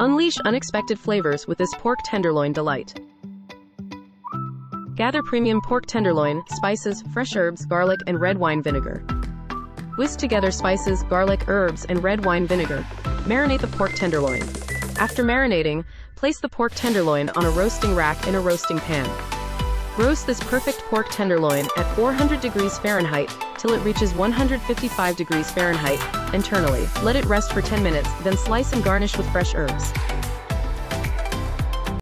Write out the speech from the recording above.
Unleash unexpected flavors with this pork tenderloin delight. Gather premium pork tenderloin, spices, fresh herbs, garlic, and red wine vinegar. Whisk together spices, garlic, herbs, and red wine vinegar. Marinate the pork tenderloin. After marinating, place the pork tenderloin on a roasting rack in a roasting pan. Roast this perfect pork tenderloin at 400 degrees Fahrenheit till it reaches 155 degrees Fahrenheit internally. Let it rest for 10 minutes, then slice and garnish with fresh herbs.